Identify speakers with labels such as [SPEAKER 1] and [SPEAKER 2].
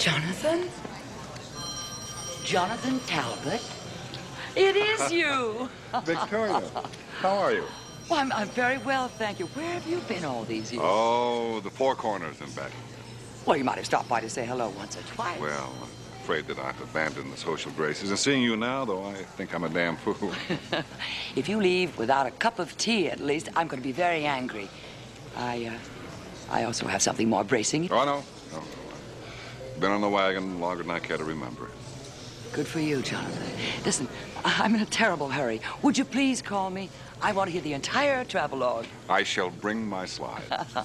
[SPEAKER 1] Jonathan? Jonathan Talbot? It is you.
[SPEAKER 2] Victoria, how are you?
[SPEAKER 1] Well, I'm, I'm very well, thank you. Where have you been all these years?
[SPEAKER 2] Oh, the Four Corners and back.
[SPEAKER 1] Well, you might have stopped by to say hello once or twice.
[SPEAKER 2] Well, I'm afraid that I've abandoned the social graces. And seeing you now, though, I think I'm a damn fool.
[SPEAKER 1] if you leave without a cup of tea, at least, I'm going to be very angry. I, uh, I also have something more bracing.
[SPEAKER 2] Oh, no. Been on the wagon longer than I care to remember.
[SPEAKER 1] Good for you, Jonathan. Listen, I'm in a terrible hurry. Would you please call me? I want to hear the entire travelogue.
[SPEAKER 2] I shall bring my slide.